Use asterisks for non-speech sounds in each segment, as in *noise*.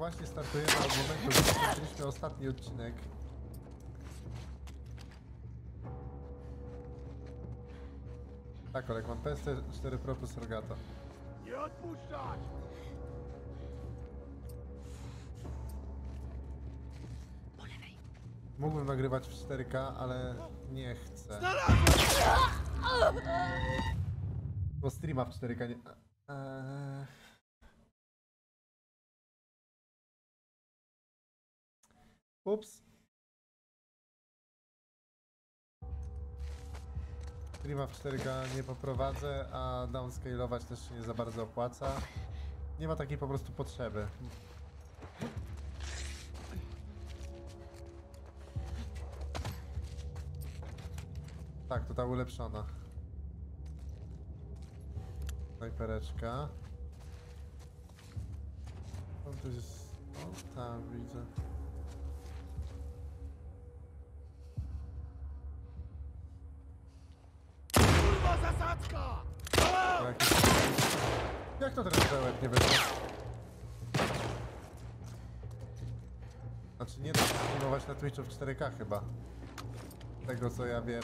właśnie startujemy od momentu, gdy skończyliśmy ostatni odcinek. Tak, Olek, mam PS4 Pro plus Rogato. Nie odpuszczać! Po lewej. Mógłbym nagrywać w 4K, ale nie chcę. Bo streama w 4K nie... Eee... Ups. Streama w 4K nie poprowadzę, a downscalować też się nie za bardzo opłaca. Nie ma takiej po prostu potrzeby. Tak, to ta ulepszona. Snajpereczka. O, to jest... O, tam widzę. Jakieś... Jak to teraz pełek nie wyszło? Znaczy nie da się filmować na Twitchu w 4K chyba. Tego co ja wiem.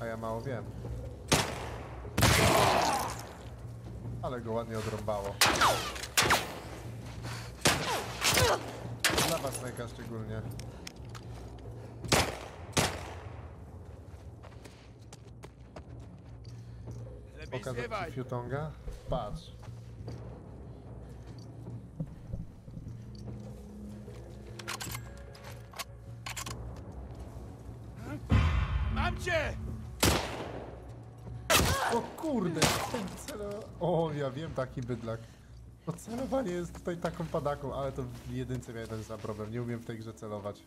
A ja mało wiem. Ale go ładnie odrąbało. Dla was Majka szczególnie. Pokazać ci Fiutonga? Patrz. Mam cię! O kurde, ten celo... O, ja wiem taki bydlak. To celowanie jest tutaj taką padaką, ale to w jedynce miałem ten sam problem. Nie umiem w tej grze celować.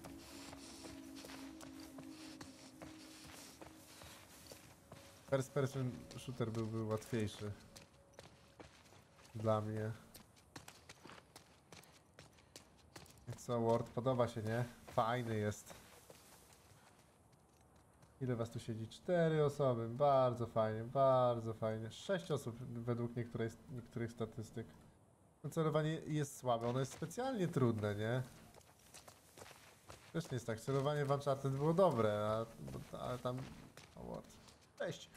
First person shooter byłby łatwiejszy. Dla mnie. Co, Ward? Podoba się, nie? Fajny jest. Ile was tu siedzi? Cztery osoby. Bardzo fajnie, bardzo fajnie. Sześć osób według niektórych, niektórych statystyk. Celowanie jest słabe. Ono jest specjalnie trudne, nie? Też nie jest tak. Celowanie w Uncharted było dobre, ale, ale tam... O, Ward. 6.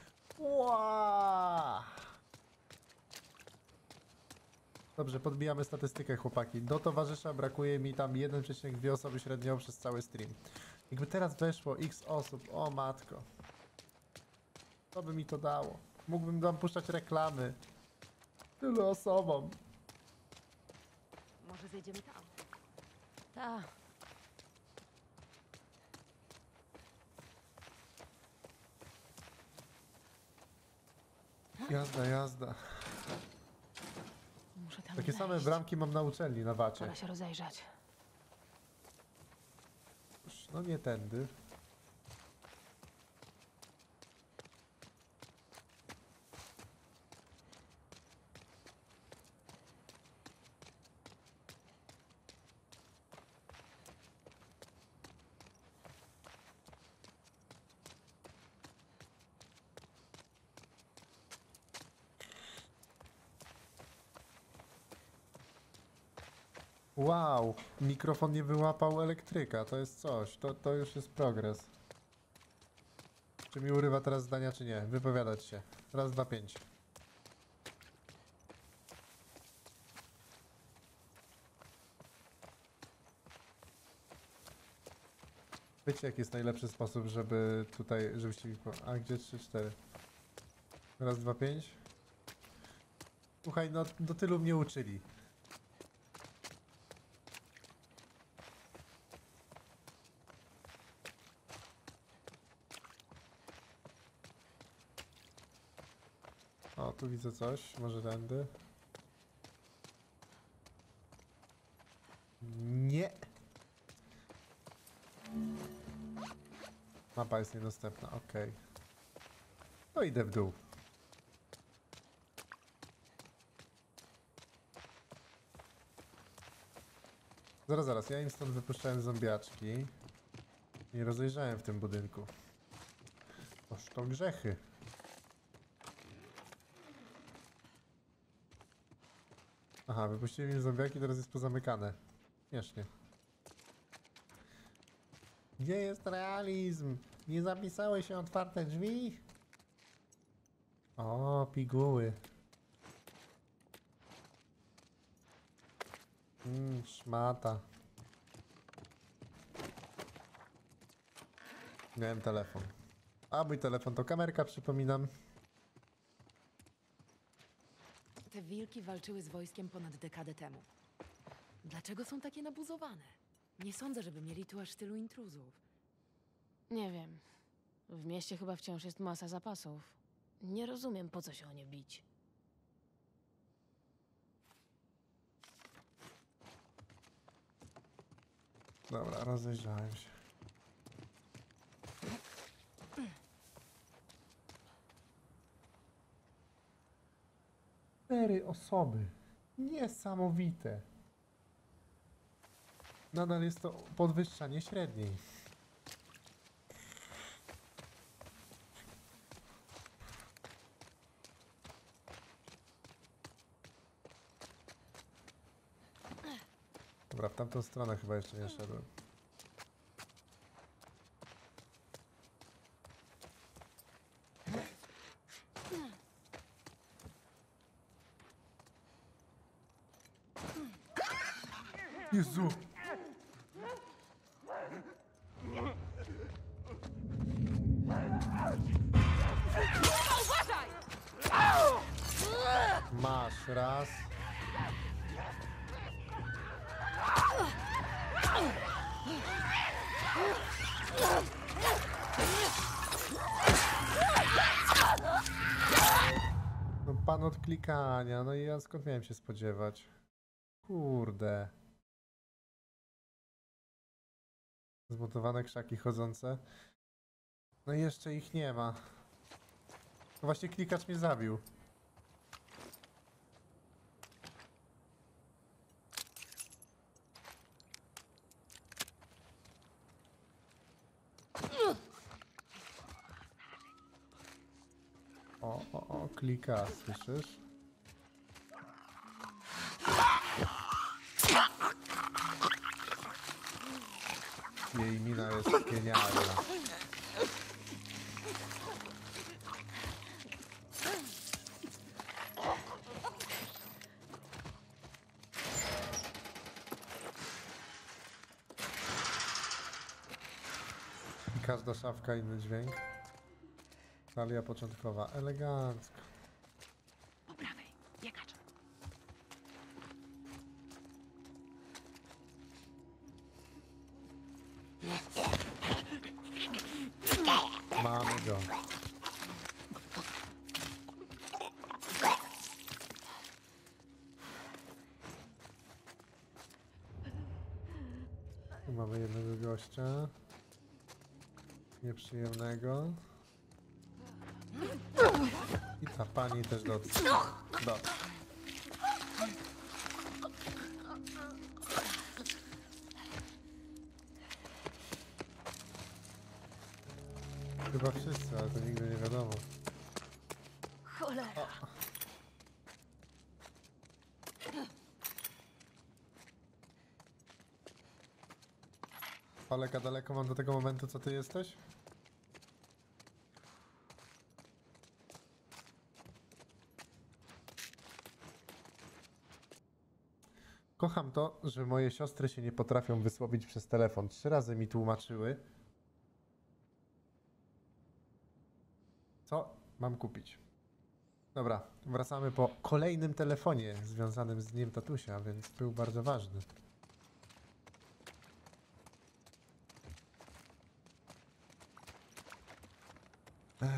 Dobrze, podbijamy statystykę, chłopaki. Do towarzysza brakuje mi tam 1,2 osoby średnio przez cały stream. Jakby teraz weszło x osób, o matko. Co by mi to dało? Mógłbym tam puszczać reklamy. Tylu osobom. Może zejdziemy tam. Tak, Jazda, jazda. Muszę tam Takie same wejść. bramki mam na uczelni, na wacie. Pora się rozejrzeć. No nie tędy. Wow, mikrofon nie wyłapał elektryka, to jest coś, to, to już jest progres. Czy mi urywa teraz zdania, czy nie? Wypowiadać się. Raz, dwa, pięć. Wiecie, jaki jest najlepszy sposób, żeby tutaj, żebyście mi. A gdzie 3, 4? Raz, dwa, pięć? Słuchaj, no do tylu mnie uczyli. O, tu widzę coś, może tędy. Nie! Mapa jest niedostępna, okej. To idę w dół. Zaraz, zaraz, ja im stąd wypuszczałem zombiaczki. Nie rozejrzałem w tym budynku. Oż to grzechy. Aha, wypuścili mi zombiaki, teraz jest pozamykane. Śmiesznie. Gdzie jest realizm? Nie zapisały się otwarte drzwi? O, piguły. Mmm, szmata. Miałem telefon. A mój telefon to kamerka, przypominam. Te wilki walczyły z wojskiem ponad dekadę temu. Dlaczego są takie nabuzowane? Nie sądzę, żeby mieli tu aż tylu intruzów. Nie wiem. W mieście chyba wciąż jest masa zapasów. Nie rozumiem, po co się o nie bić. Dobra, rozejrzałem się. Cztery osoby. Niesamowite. Nadal jest to podwyższanie średniej. Dobra, w tamtą stronę chyba jeszcze nie szedłem. Jezu! Masz raz. No pan od klikania, no i ja skąd miałem się spodziewać? Kurde. Zmontowane krzaki chodzące. No i jeszcze ich nie ma. No właśnie klikacz mnie zabił. O, o, o, klika, słyszysz? Jej mina jest genialna. Każda szafka inny dźwięk. Talia początkowa, elegancko. Nieprzyjemnego. I ta pani też do... do. Chyba wszyscy, ale to nigdy nie wiadomo. Cholera. Paleka daleko mam do tego momentu, co ty jesteś? Kocham to, że moje siostry się nie potrafią wysłowić przez telefon. Trzy razy mi tłumaczyły, co mam kupić. Dobra, wracamy po kolejnym telefonie związanym z Dniem Tatusia, więc był bardzo ważny. Eee.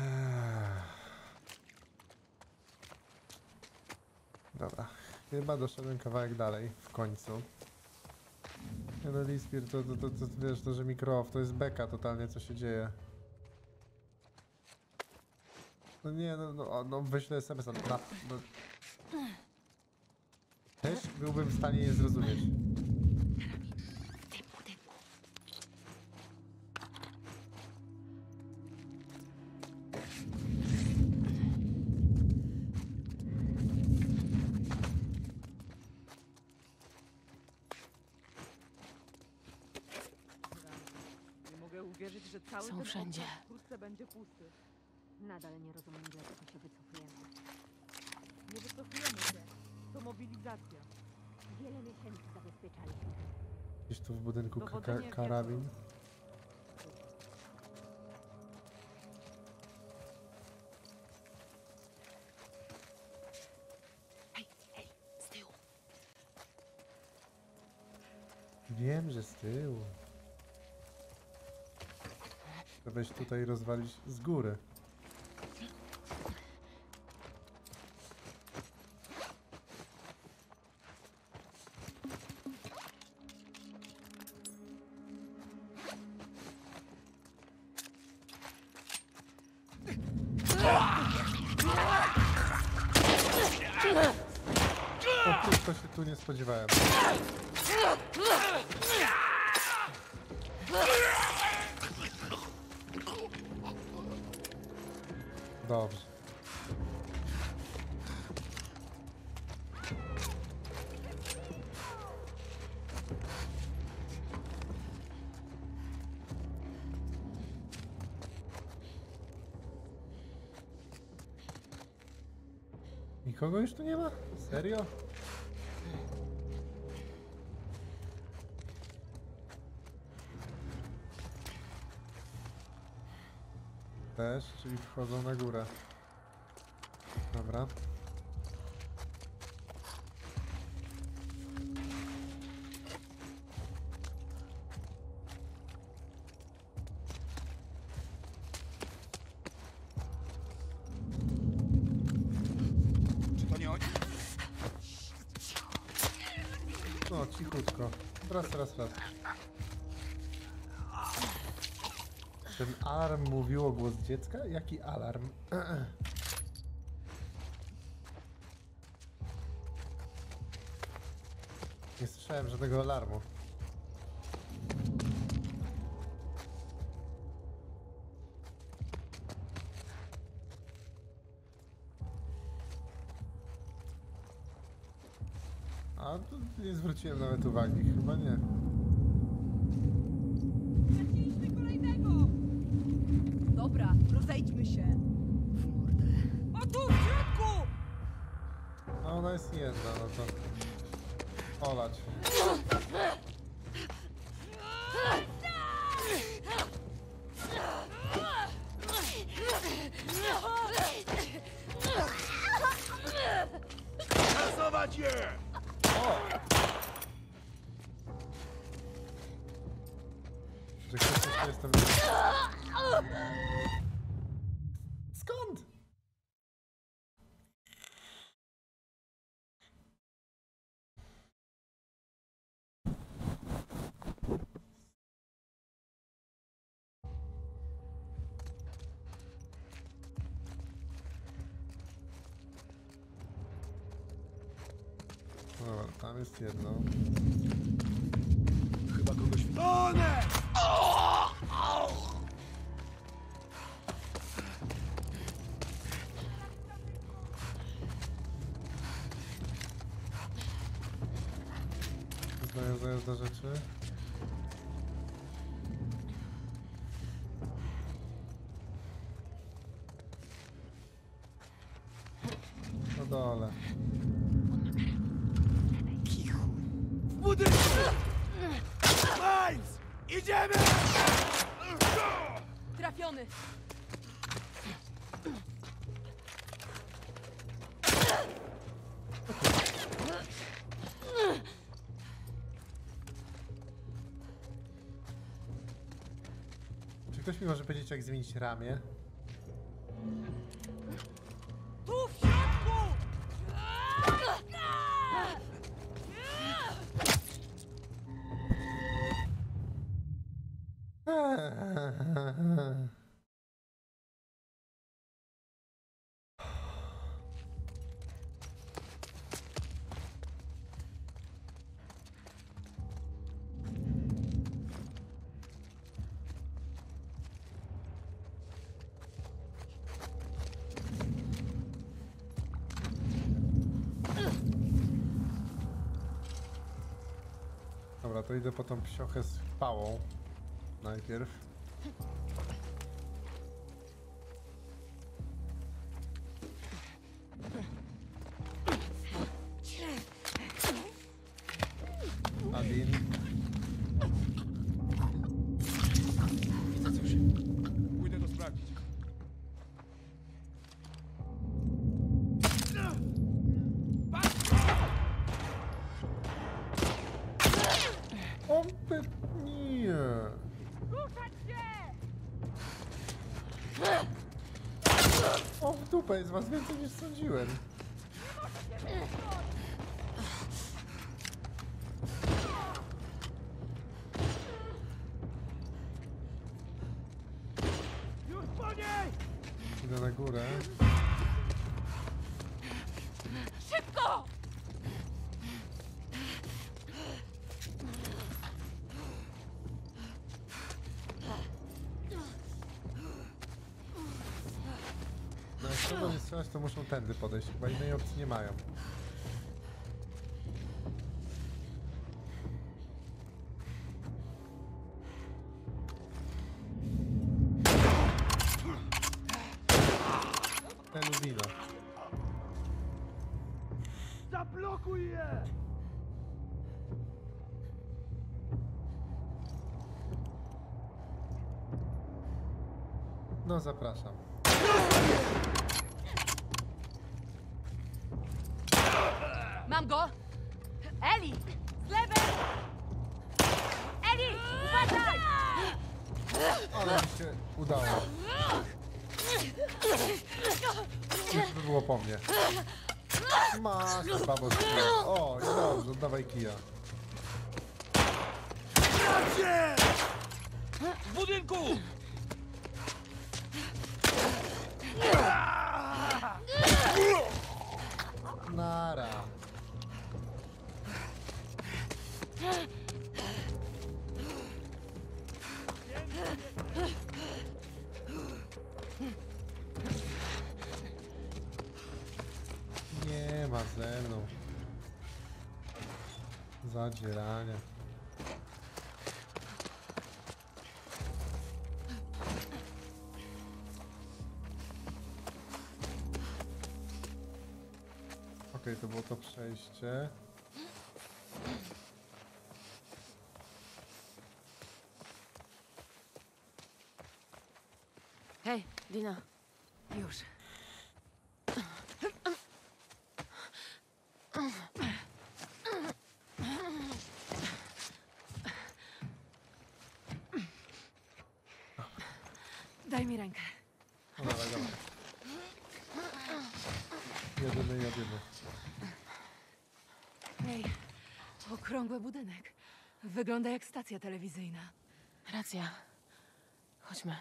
Dobra, chyba doszedłem kawałek dalej, w końcu. No Lispir, to, to, to, to wiesz, to, że mikro to jest beka totalnie, co się dzieje. No nie, no, no, no wyślę SMS-a, na, no. Też byłbym w stanie je zrozumieć. Uwierzyć, że cały Są ten wszędzie. obszar wkrótce będzie pusty. Nadal nie rozumiem, dlaczego się wycofujemy. Nie wycofujemy się. To mobilizacja. Wiele miesięcy zabezpieczaliśmy. Gdzieś tu w budynku ka ka karabin. Wiem, że z tyłu. To weź tutaj rozwalić z góry. To tu nie spodziewałem. Dobrze. Nikogo już tu nie ma? Serio? Wchodzą na górę. Dobra. No, cichutko. Raz, raz, raz. Ten alarm mówiło głos dziecka? Jaki alarm? Nie słyszałem żadnego alarmu. A tu nie zwróciłem nawet uwagi, chyba nie. Rozejdźmy się. W mordę. O tu, w środku! A ona jest jedna, no to... Olać. Kasować je! Że ktoś jeszcze jestem... jest jedno. Chyba kogoś... One! Zajazd, zajazd do rzeczy. Idziemy! Trafiony! Czy ktoś mi może powiedzieć, jak zmienić ramię? Idę po tą psiochę z pałą. Najpierw. Adin. Jest was więcej niż sądziłem. Podejść. Chyba innej opcji nie mają. Elubino. Zablokuj je! No zapraszam. Mam go! Eli! Z lewej! Eli! Uważaj! Ale mi się udało. Już by było po mnie. Masz, babo, skija. O, i dobrze, oddawaj kija. W budynku! Ma ze mną. Zadzierania. Okej, to było to przejście. Hej, Dina. Już. Daj mi rękę. No dawaj, dawaj. Jedyny, jedyny. Ej, okrągły budynek. Wygląda jak stacja telewizyjna. Racja. Chodźmy.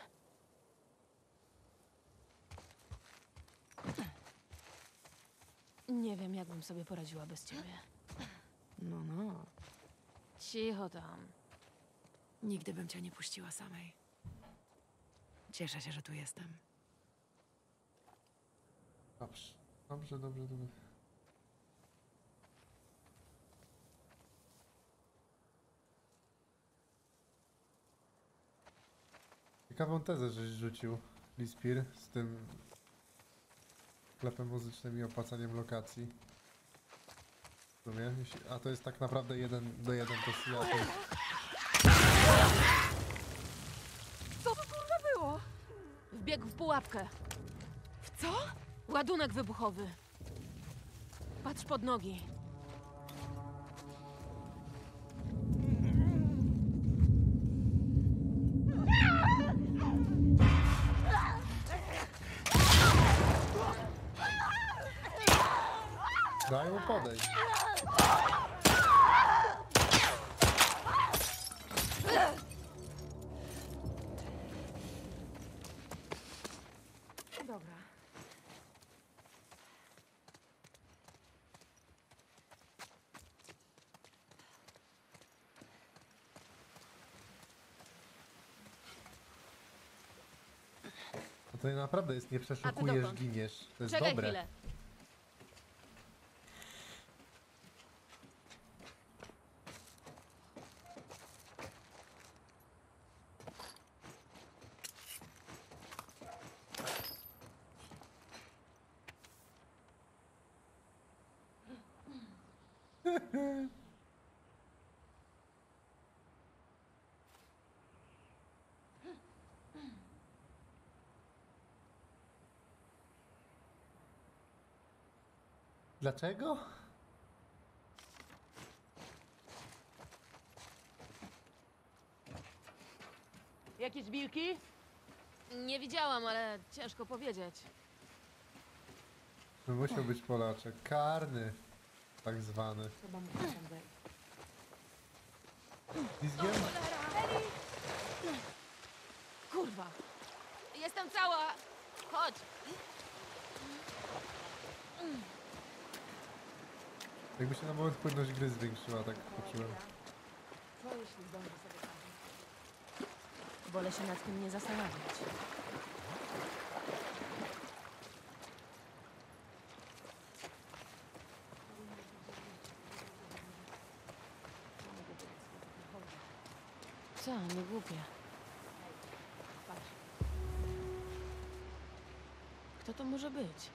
Nie wiem, jak bym sobie poradziła bez ciebie. No, no. Cicho tam. Nigdy bym cię nie puściła samej. Cieszę się, że tu jestem. Dobrze, dobrze, dobrze, dobrze. Ciekawą tezę, żeś rzucił, Lispir, z tym sklepem muzycznym i opłacaniem lokacji. W sumie, jeśli, a to jest tak naprawdę jeden do jeden to Seattle. Co to kurwa było? Wbiegł w pułapkę. W co? Ładunek wybuchowy. Patrz pod nogi. Podejść. Dobra. To naprawdę jest, nie przeszukujesz, dokąd? giniesz. To jest Czekaj dobre. chwilę. Dlaczego? Jakieś wilki? Nie widziałam, ale ciężko powiedzieć. No musiał być Polaczek. Karny. Tak zwany. Chyba wejść. Dizgiem? Kurwa! Jestem cała! Chodź! Jakby się na moment płynność gry zwiększyła, tak poczułem. Co jeśli zdążę sobie tam? Wolę się nad tym nie zastanawiać. Co, nie głupie. Patrz, Kto to może być?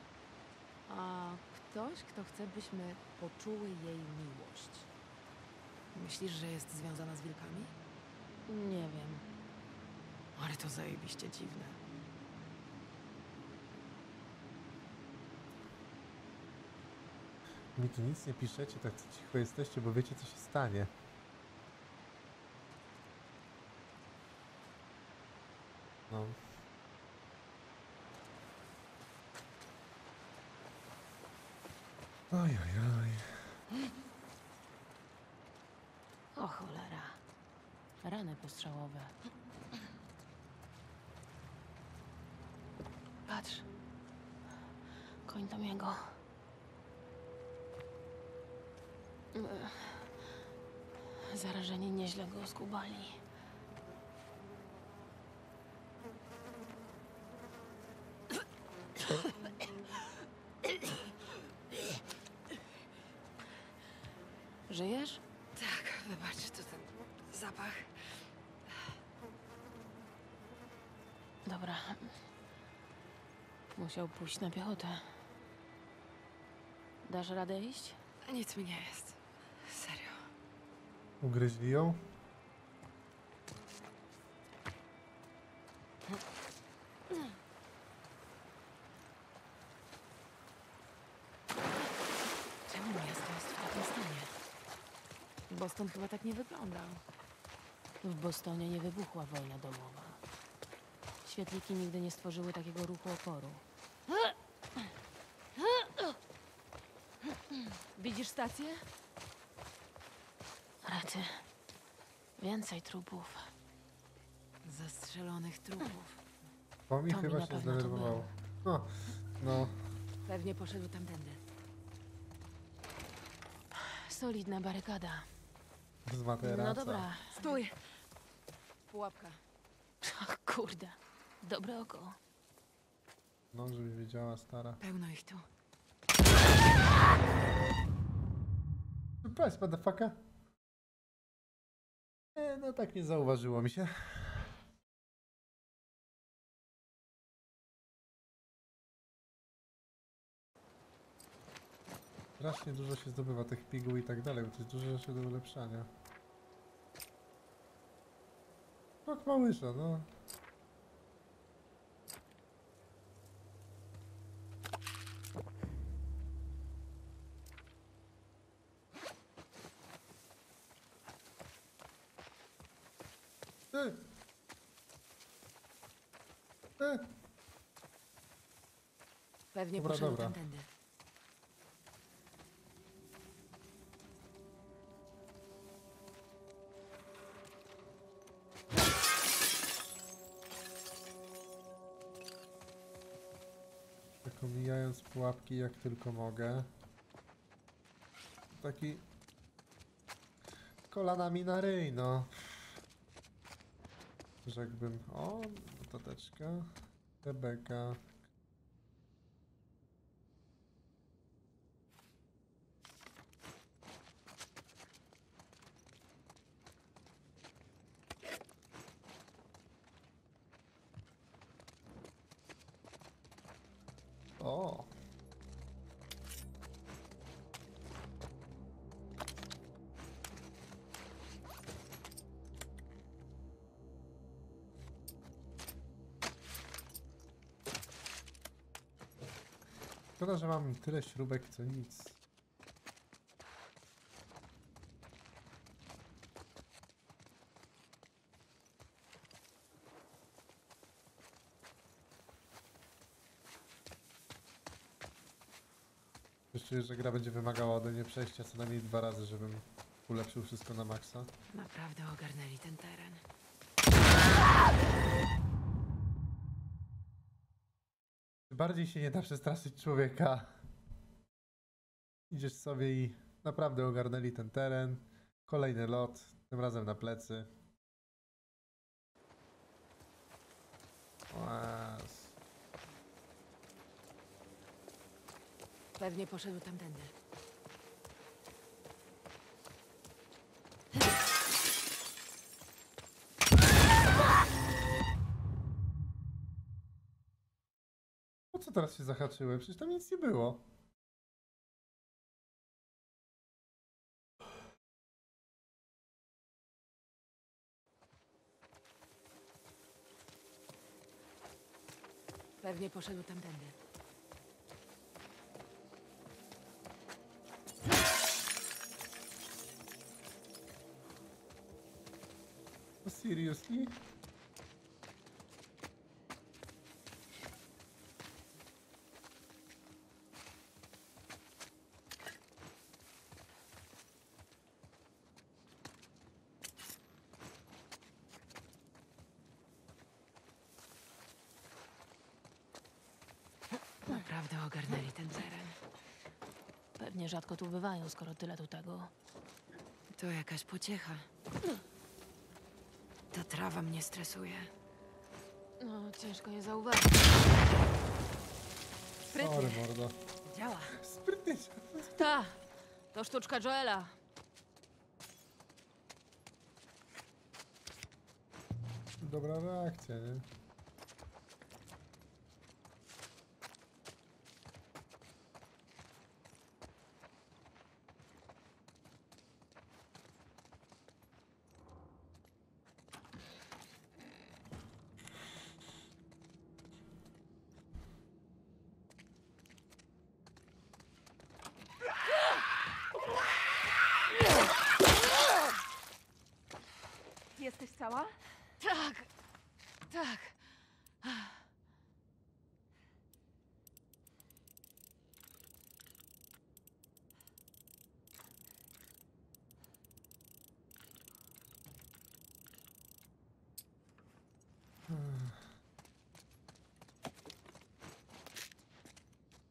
a ktoś, kto chce, byśmy poczuły jej miłość. Myślisz, że jest związana z wilkami? Nie wiem. Ale to zajebiście dziwne. Mi tu nic nie piszecie, tak cicho jesteście, bo wiecie co się stanie. No. Oj. O cholera. Rany postrzałowe. Patrz. Koń tam jego. Zarażeni nieźle go skubali. Żyjesz? Tak, wybacz, to ten zapach. Dobra. Musiał pójść na piechotę. Dasz radę iść? Nic mi nie jest. Serio. Ugryźli ją? Czemu miasto jest w takim stanie? Boston chyba tak nie wyglądał. W Bostonie nie wybuchła wojna domowa. Świetliki nigdy nie stworzyły takiego ruchu oporu. Widzisz stację? Rety. Więcej trupów. Zastrzelonych trupów. To mi To mi chyba na się pewno to zdenerwowało. No, no. Pewnie poszedł tamtędy. Solidna barykada. Z materaca. No dobra. Stój! Pułapka. Ach, kurde. Dobre oko. No, żebyś wiedziała, stara. Pełno ich tu. Surprise, motherfucker. E, no tak nie zauważyło mi się. Strasznie dużo się zdobywa tych piguł i tak dalej, bo to jest dużo rzeczy do ulepszania. Tak małysza, no. Ty! Ty! Pewnie Dobra, poszedł dobra. tamtędy. Tak omijając pułapki jak tylko mogę. Taki... Kolanami na ryj, no. Rzekłbym. O, notateczka. Rebeka. O. Szkoda, że mam tyle śrubek, co nic. Czuję, że gra będzie wymagała ode mnie przejścia co najmniej dwa razy, żebym ulepszył wszystko na maksa. Naprawdę ogarnęli ten teren. Bardziej się nie da przestraszyć człowieka. Idziesz sobie i naprawdę ogarnęli ten teren. Kolejny lot, tym razem na plecy. Pewnie poszedł tamtędy. Teraz się zahaczyłem? Przecież tam nic nie było. Pewnie poszedł tamtędy. Seriously? Naprawdę ogarnęli ten teren. Pewnie rzadko tu bywają, skoro tyle tu tego. To jakaś pociecha. Ta trawa mnie stresuje. No, ciężko je zauważyć. Sorry, Sprytnie. mordo. Działa. Sprytnie. Ta! To sztuczka Joela. Dobra reakcja, nie? Jesteś cała? Tak! Tak!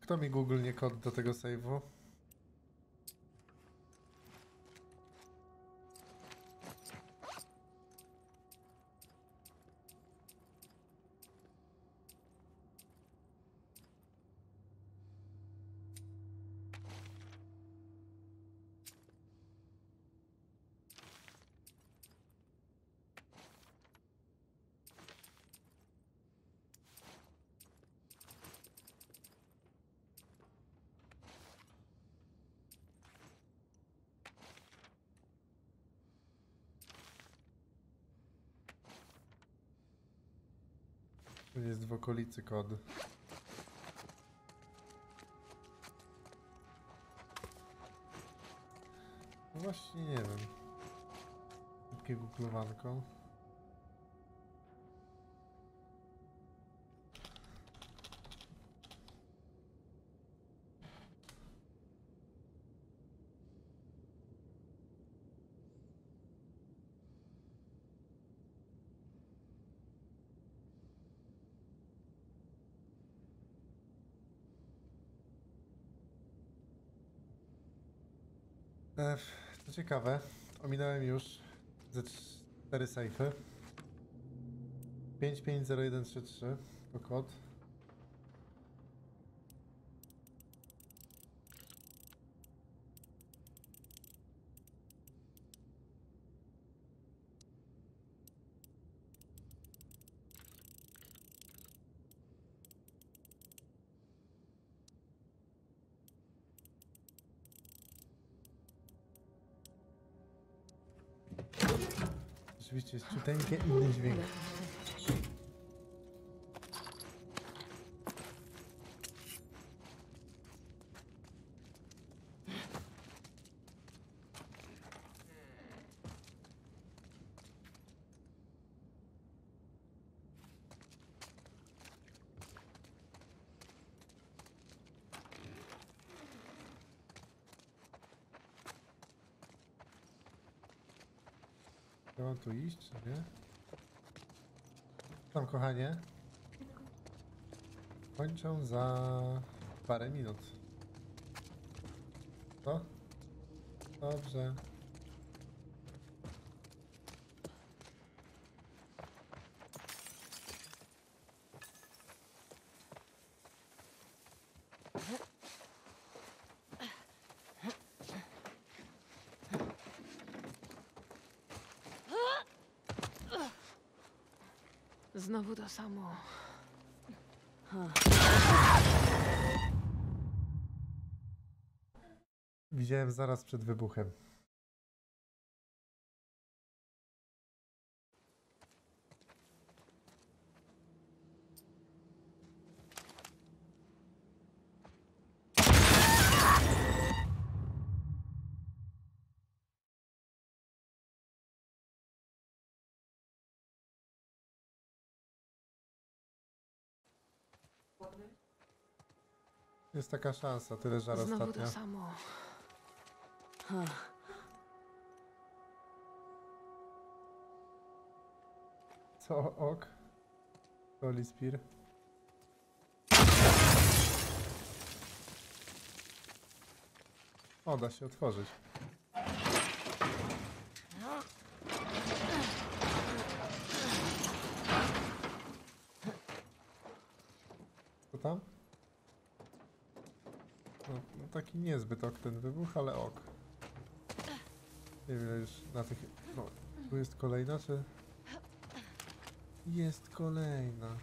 Kto mi Google nie kod do tego save'u? Tu jest w okolicy kod. No właśnie nie wiem. Szybkie googlowanko. E, co ciekawe, ominąłem już ze cztery sejfy. 550133 to kod. Rzeczywiście jest ciuteńkie inny mam tu iść, czy nie? Tam, kochanie. Kończą za parę minut. Co? Dobrze. Znowu to samo. Widziałem zaraz przed wybuchem. Jest taka szansa, tyle żar Znowu ostatnio. to samo. Co ok? Holy Spear. O, da się otworzyć. Co tam? No, no taki niezbyt ok ten wybuch, ale ok. Nie wiem już na tych... No, tu jest kolejna, czy... Jest kolejna.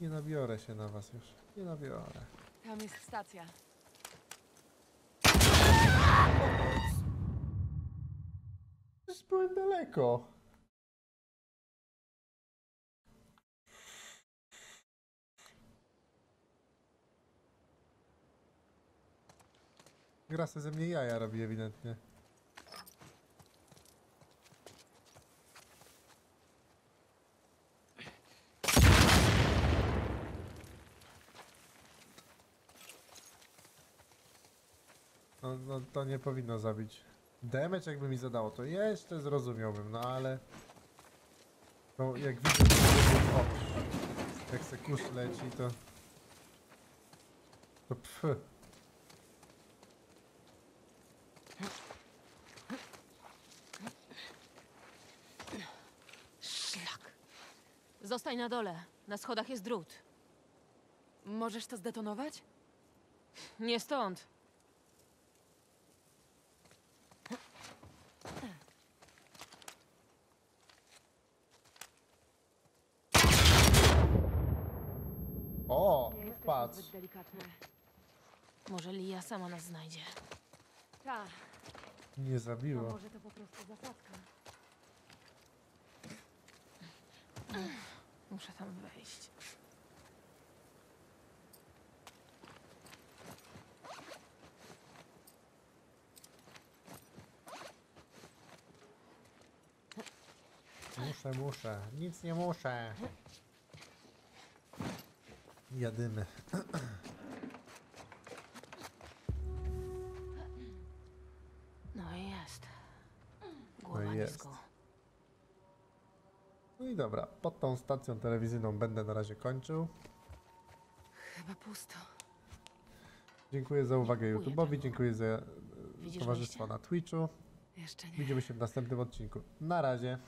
Nie nabiorę się na was już. Nie nabiorę. Tam jest stacja. Przecież byłem daleko. Gra ze mnie jaja robi ewidentnie. No, no to nie powinno zabić. Damage jakby mi zadało, to jeszcze zrozumiałbym, no ale... No jak widzę, o, jak se kurz leci, to... To pf. Zostań na dole. Na schodach jest drut. Możesz to zdetonować? Nie stąd. O, patrz. delikatne. Może Lia sama nas znajdzie. Ta, Nie zabiło. może to po prostu. Muszę tam wejść. Muszę, muszę. Nic nie muszę. Jadymy. *clears throat* i dobra, pod tą stacją telewizyjną będę na razie kończył. Chyba pusto. Dziękuję za uwagę YouTube'owi, dziękuję za Widzisz towarzystwo na Twitchu. Jeszcze nie. Widzimy się w następnym odcinku. Na razie.